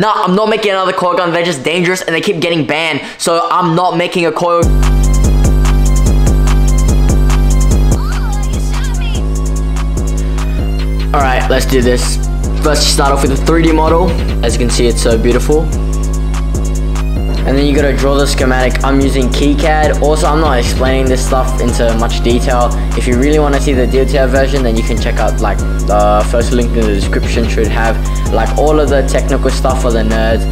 No, I'm not making another coil gun. They're just dangerous and they keep getting banned. So I'm not making a coil. Alright, let's do this. First, start off with a 3D model. As you can see, it's so beautiful. And then you gotta draw the schematic. I'm using KiCad. Also, I'm not explaining this stuff into much detail. If you really wanna see the detailed version, then you can check out like the first link in the description should have like all of the technical stuff for the nerds.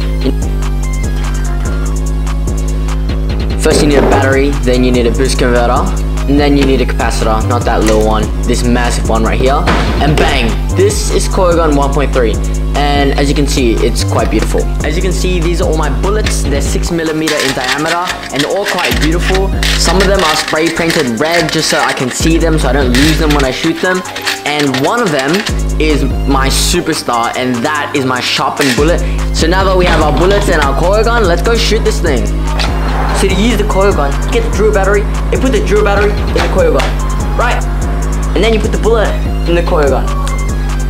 First you need a battery, then you need a boost converter, and then you need a capacitor, not that little one, this massive one right here. And bang, this is Coilgun 1.3 and as you can see it's quite beautiful. As you can see these are all my bullets. They're six millimeter in diameter and all quite beautiful. Some of them are spray painted red just so I can see them so I don't lose them when I shoot them. And one of them is my superstar and that is my sharpened bullet. So now that we have our bullets and our coil gun let's go shoot this thing. So to use the coil gun get the drill battery and put the drill battery in the coil gun. Right. And then you put the bullet in the coil gun.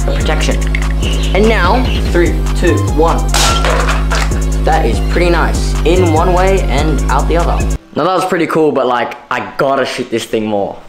For protection and now, three, two, one. That is pretty nice. In one way and out the other. Now that was pretty cool, but like, I gotta shoot this thing more.